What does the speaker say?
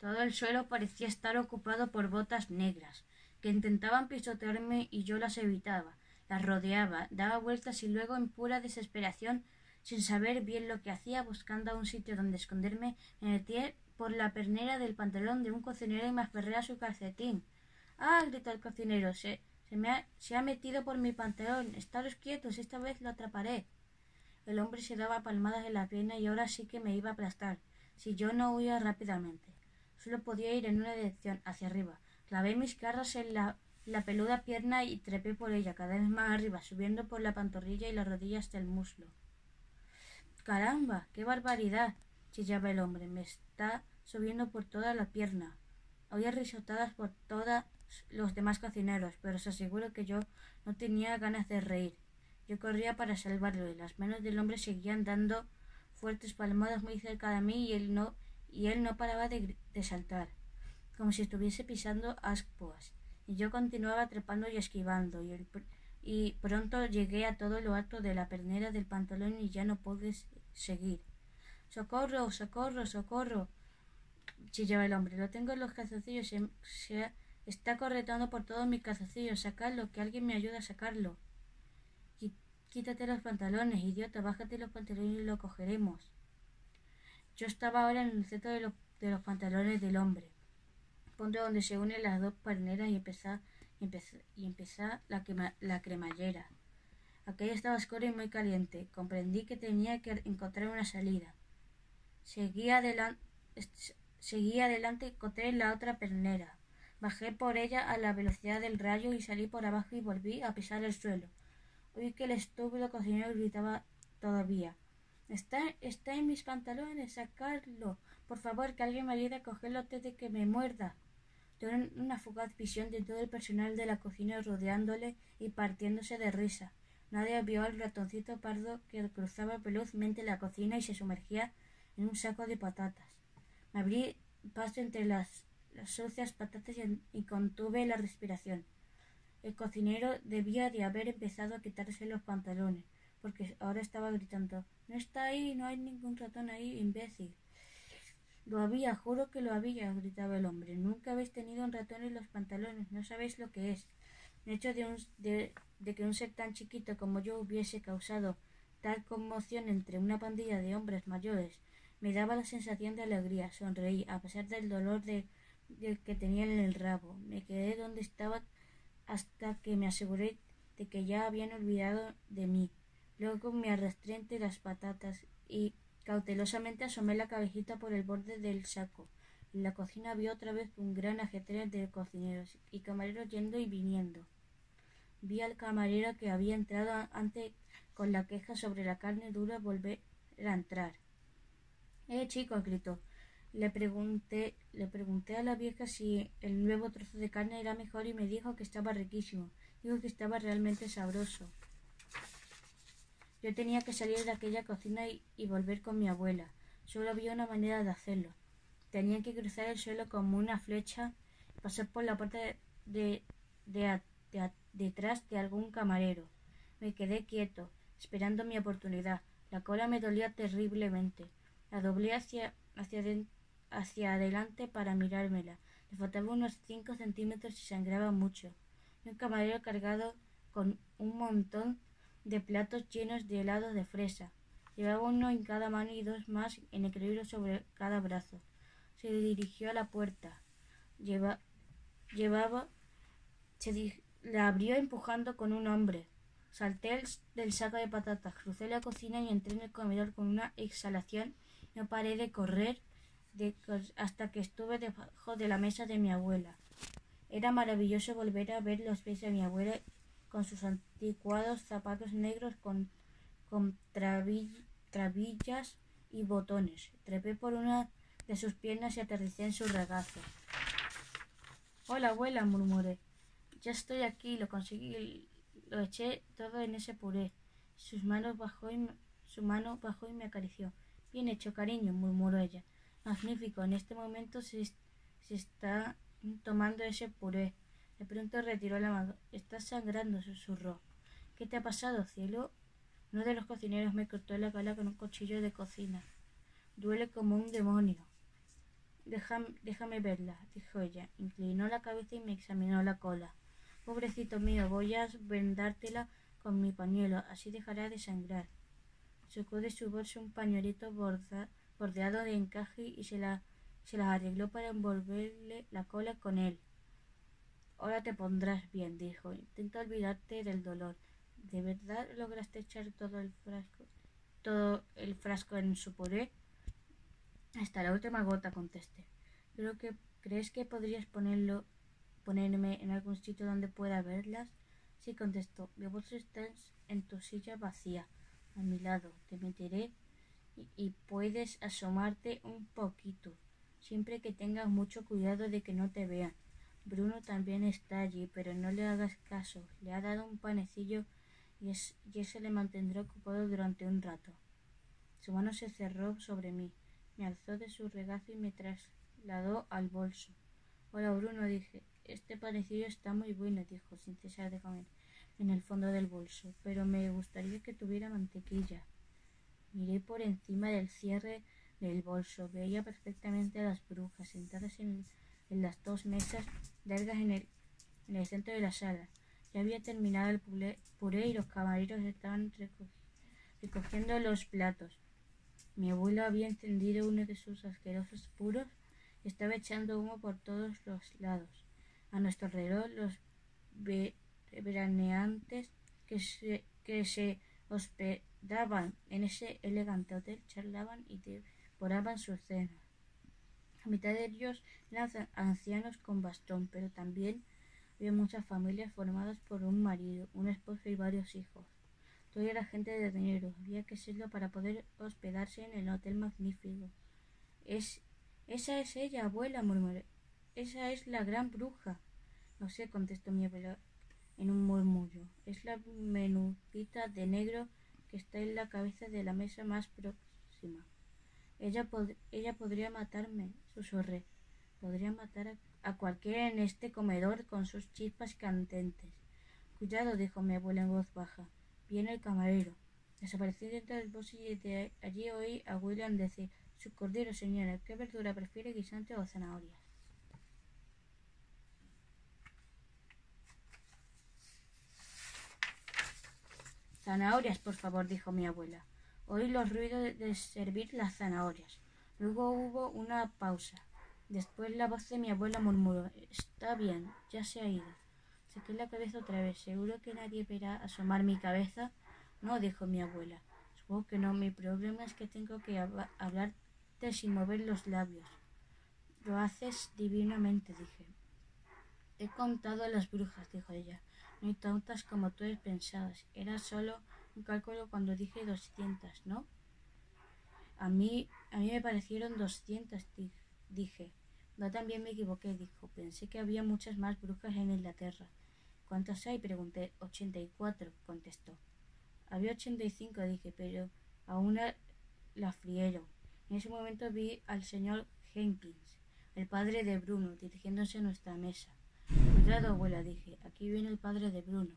Todo el suelo parecía estar ocupado por botas negras, que intentaban pisotearme y yo las evitaba, las rodeaba, daba vueltas y luego en pura desesperación, sin saber bien lo que hacía, buscando un sitio donde esconderme, me metí por la pernera del pantalón de un cocinero y me aferré a su calcetín. ¡Ah! gritó el cocinero. Se, se me ha, se ha metido por mi pantalón. Estaros quietos, esta vez lo atraparé. El hombre se daba palmadas en la pierna y ahora sí que me iba a aplastar, si yo no huía rápidamente. Solo podía ir en una dirección, hacia arriba. Clavé mis garras en la, la peluda pierna y trepé por ella, cada vez más arriba, subiendo por la pantorrilla y la rodilla hasta el muslo. Caramba, qué barbaridad, chillaba el hombre. Me está subiendo por toda la pierna. Oía risotadas por todos los demás cocineros, pero os aseguro que yo no tenía ganas de reír. Yo corría para salvarlo y las manos del hombre seguían dando fuertes palmadas muy cerca de mí y él no, y él no paraba de, de saltar, como si estuviese pisando ascuas. Y yo continuaba trepando y esquivando, y, pronto llegué a todo lo alto de la pernera del pantalón y ya no pude seguir. ¡Socorro! ¡Socorro! ¡Socorro! chillaba el hombre. Lo tengo en los calzoncillos. Se está corretando por todos mis calzoncillos. Sacadlo, que alguien me ayude a sacarlo. Quítate los pantalones, idiota. Bájate los pantalones y lo cogeremos. Yo estaba ahora en el centro de, lo, de los pantalones del hombre. Punto donde se unen las dos perneras y empezó, y empezó, y empezó la, cremallera. Aquella estaba oscura y muy caliente. Comprendí que tenía que encontrar una salida. Seguí adelante, seguí adelante y encontré la otra pernera. Bajé por ella a la velocidad del rayo y salí por abajo y volví a pisar el suelo. Oí que el estúpido cocinero gritaba todavía. Está, está en mis pantalones, sacarlo. Por favor, que alguien me ayude a cogerlo antes de que me muerda. Tuve una fugaz visión de todo el personal de la cocina rodeándole y partiéndose de risa. Nadie vio al ratoncito pardo que cruzaba velozmente la cocina y se sumergía en un saco de patatas. Me abrí paso entre las, las sucias patatas y, y contuve la respiración. El cocinero debía de haber empezado a quitarse los pantalones, porque ahora estaba gritando No está ahí, no hay ningún ratón ahí, imbécil. Lo había, juro que lo había, gritaba el hombre. Nunca habéis tenido un ratón en los pantalones, no sabéis lo que es. El hecho de, un, de, que un ser tan chiquito como yo hubiese causado tal conmoción entre una pandilla de hombres mayores me daba la sensación de alegría. Sonreí, a pesar del dolor de, de que tenía en el rabo. Me quedé donde estaba hasta que me aseguré de que ya habían olvidado de mí. Luego me arrastré entre las patatas y cautelosamente asomé la cabecita por el borde del saco. En la cocina vi otra vez un gran ajetreo de cocineros y camareros yendo y viniendo. Vi al camarero que había entrado antes con la queja sobre la carne dura volver a entrar. Eh, chicos, gritó. Le pregunté, le pregunté a la vieja si el nuevo trozo de carne era mejor y me dijo que estaba riquísimo. Dijo que estaba realmente sabroso. Yo tenía que salir de aquella cocina y, volver con mi abuela. Solo había una manera de hacerlo. Tenía que cruzar el suelo como una flecha pasar por la puerta de, de, de, de detrás de algún camarero. Me quedé quieto, esperando mi oportunidad. La cola me dolía terriblemente. La doblé hacia, hacia, adelante para mirármela. Le faltaba unos cinco centímetros y sangraba mucho. Un camarero cargado con un montón de platos llenos de helados de fresa. Llevaba uno en cada mano y dos más en equilibrio sobre cada brazo. Se dirigió a la puerta. Lleva, llevaba. Se la abrió empujando con un hombre. Salté el, del saco de patatas, crucé la cocina y entré en el comedor con una exhalación. No paré de correr hasta que estuve debajo de la mesa de mi abuela. Era maravilloso volver a ver los pies de mi abuela con sus anticuados zapatos negros con, con trabill, trabillas y botones. Trepé por una de sus piernas y aterricé en su regazo. Hola, abuela, murmuré. Ya estoy aquí, lo conseguí, lo eché todo en ese puré. Sus manos bajó y su mano bajó y me acarició. Bien hecho, cariño, murmuró ella. Magnífico, en este momento se, se está tomando ese puré. De pronto retiró la mano. Estás sangrando, susurró. ¿Qué te ha pasado, cielo? Uno de los cocineros me cortó la cola con un cuchillo de cocina. Duele como un demonio. déjame verla, dijo ella. Inclinó la cabeza y me examinó la cola. Pobrecito mío, voy a vendártela con mi pañuelo, así dejará de sangrar. Sacó de su bolso un pañuelito bordeado de encaje y se la, se la arregló para envolverle la cola con él. Ahora te pondrás bien, dijo. Intenta olvidarte del dolor. ¿De verdad lograste echar todo el frasco, todo el frasco en su puré? Hasta la última gota, contesté. Que crees que podrías ponerlo, ponerme en algún sitio donde pueda verlas. Sí, contestó. Mi bolso está en tu silla vacía, a mi lado. Te meteré y puedes asomarte un poquito, siempre que tengas mucho cuidado de que no te vean. Bruno también está allí, pero no le hagas caso. Le ha dado un panecillo y, es, ese le mantendrá ocupado durante un rato. Su mano se cerró sobre mí, me alzó de su regazo y me trasladó al bolso. Hola, Bruno, dije. Este panecillo está muy bueno, dijo, sin cesar de comer, en el fondo del bolso, pero me gustaría que tuviera mantequilla. Miré por encima del cierre del bolso. Veía perfectamente a las brujas sentadas en, en las dos mesas largas en el, en el centro de la sala. Ya había terminado el puré, y los camareros estaban recogiendo los platos. Mi abuelo había encendido uno de sus asquerosos puros y estaba echando humo por todos los lados. A nuestro alrededor los veraneantes que se, que se hospedaban en ese elegante hotel charlaban y devoraban sus cenas. A mitad de ellos eran ancianos con bastón, pero también había muchas familias formadas por un marido, un esposo y varios hijos. Todo era gente de dinero, había que serlo para poder hospedarse en el hotel magnífico. Es, esa es ella, abuela, murmuré. Esa es la gran bruja. No sé, contestó mi abuela en un murmullo. Es la menudita de negro que está en la cabeza de la mesa más próxima. Ella, ella podría matarme, susurré. Podría matar a, cualquiera en este comedor con sus chispas candentes. Cuidado, dijo mi abuela en voz baja. Viene el camarero. Desaparecí dentro del bolsillo y de allí oí a William decir su cordero, señora, ¿qué verdura prefiere, guisante o zanahorias? Zanahorias, por favor, dijo mi abuela. Oí los ruidos de servir las zanahorias. Luego hubo una pausa. Después la voz de mi abuela murmuró Está bien, ya se ha ido. Saqué la cabeza otra vez. ¿Seguro que nadie verá asomar mi cabeza? No, dijo mi abuela. Supongo que no. Mi problema es que tengo que hablarte sin mover los labios. Lo haces divinamente, dije. He contado a las brujas, dijo ella. No hay tantas como tú pensabas. Era solo un cálculo cuando dije doscientas, ¿no? A mí, a mí me parecieron doscientas, dije. No también me equivoqué, dijo. Pensé que había muchas más brujas en Inglaterra. ¿Cuántas hay? pregunté. Ochenta y cuatro, contestó. Había ochenta y cinco, dije, pero a una la frieron. En ese momento vi al señor Jenkins, el padre de Bruno, dirigiéndose a nuestra mesa. Cuidado, abuela, dije. Aquí viene el padre de Bruno.